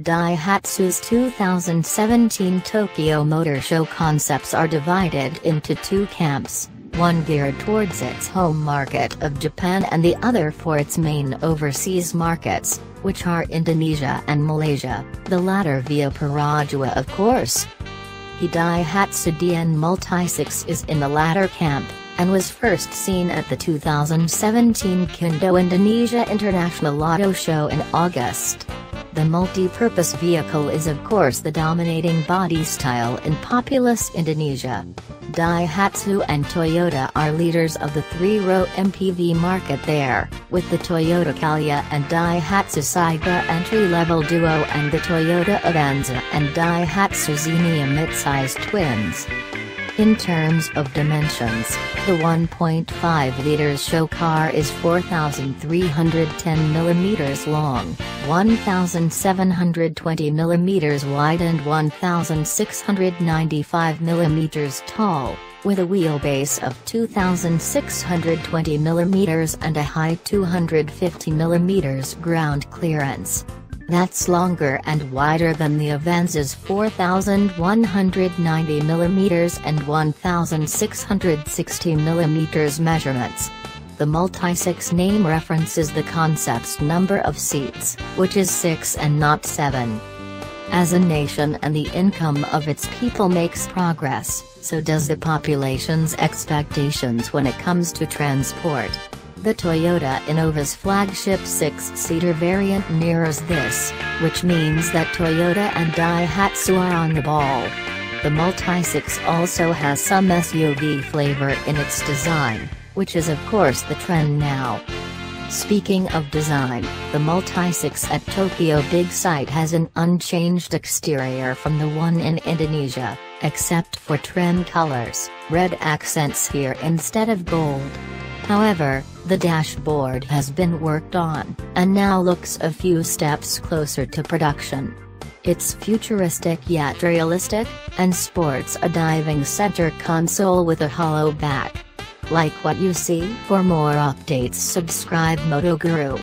Daihatsu's 2017 Tokyo Motor Show concepts are divided into two camps, one geared towards its home market of Japan and the other for its main overseas markets, which are Indonesia and Malaysia, the latter via Perodua of course. The Daihatsu DN Multi-6 is in the latter camp, and was first seen at the 2017 Gaikindo Indonesia International Auto Show in August. The multi-purpose vehicle is of course the dominating body style in populous Indonesia. Daihatsu and Toyota are leaders of the three-row MPV market there, with the Toyota Calya and Daihatsu Sigra entry-level duo and the Toyota Avanza and Daihatsu Xenia midsize twins. In terms of dimensions, the 1.5 liters show car is 4,310 mm long, 1,720 mm wide and 1,695 mm tall, with a wheelbase of 2,620 mm and a high 250 mm ground clearance. That's longer and wider than the Avanza's 4,190mm and 1,660mm measurements. The Multi-6 name references the concept's number of seats, which is 6 and not 7. As a nation and the income of its people makes progress, so does the population's expectations when it comes to transport. The Toyota Innova's flagship six-seater variant mirrors this, which means that Toyota and Daihatsu are on the ball. The Multi-6 also has some SUV flavor in its design, which is of course the trend now. Speaking of design, the Multi-6 at Tokyo Big Sight has an unchanged exterior from the one in Indonesia, except for trim colors, red accents here instead of gold. However, the dashboard has been worked on, and now looks a few steps closer to production. It's futuristic yet realistic, and sports a diving center console with a hollow back. Like what you see? For more updates subscribe Moto Guru.